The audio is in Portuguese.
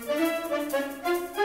Música